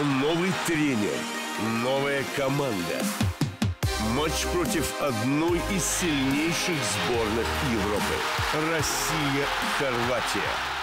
Новый тренер, новая команда. Матч против одной из сильнейших сборных Европы. Россия-Хорватия.